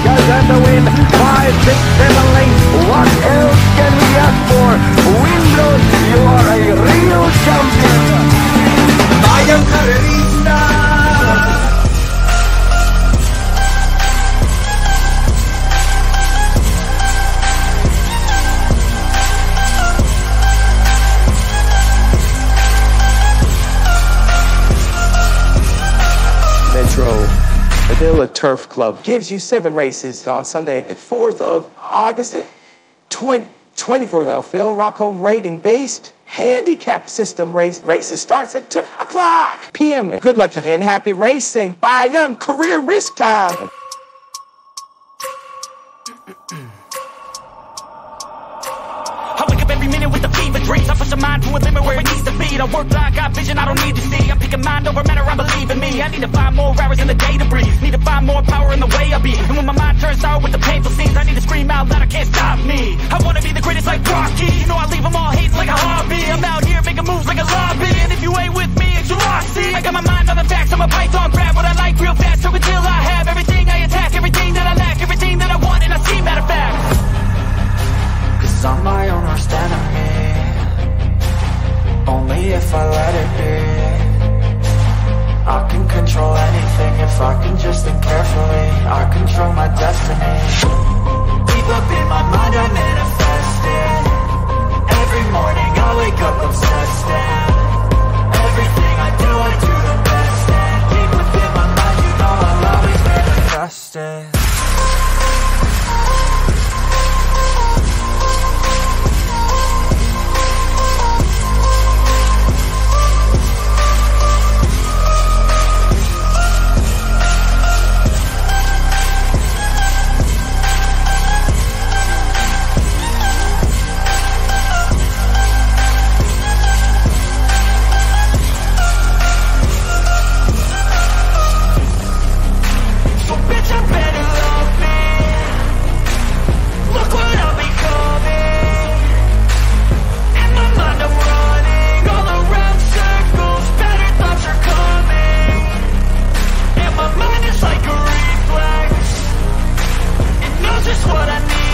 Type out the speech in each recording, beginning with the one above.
America's and the win. Five, six, seven lanes. What else can we ask for? Windrows, you are a real champion. Am carrerista. Metro Manila Turf Club gives you seven races on Sunday, 4th of August, 20, 24 now. Philracom rating based handicap system race races starts at 2 o'clock p.m. Good luck and happy racing. Bye, young career risk time. Push a mind to a limit where it needs to be. I work blind, got vision I don't need to see. I'm picking mind over matter, I believe in me. I need to find more hours in the day to breathe. Need to find more power in the way I be. And when my mind turns sour with the painful scenes, I need to scream out loud, I can't stop me. I wanna be the greatest like Rocky. You know I leave them all hating like a control anything if I can just think carefully. I control my destiny what I need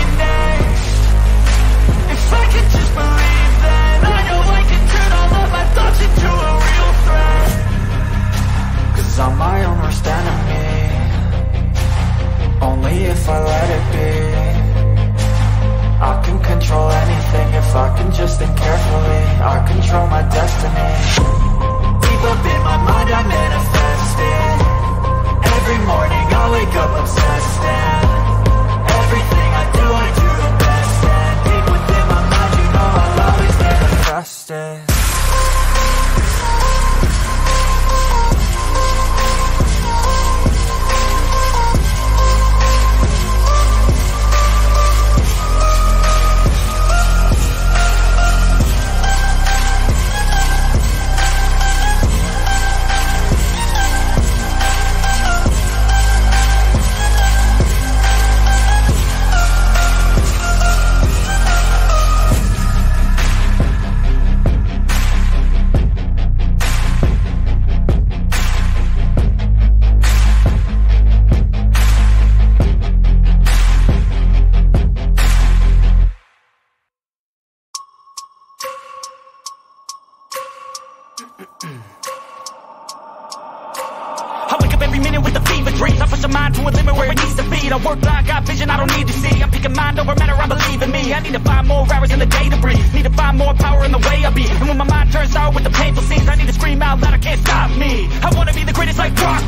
every minute with a fever dream. I push your mind to a limit where it needs to be. I work blind, got vision I don't need to see. I'm picking mind over matter, I believe in me. I need to find more hours in the day to breathe. Need to find more power in the way I be. And when my mind turns out with the painful scenes, I need to scream out loud, I can't stop me. I wanna be the greatest like Rock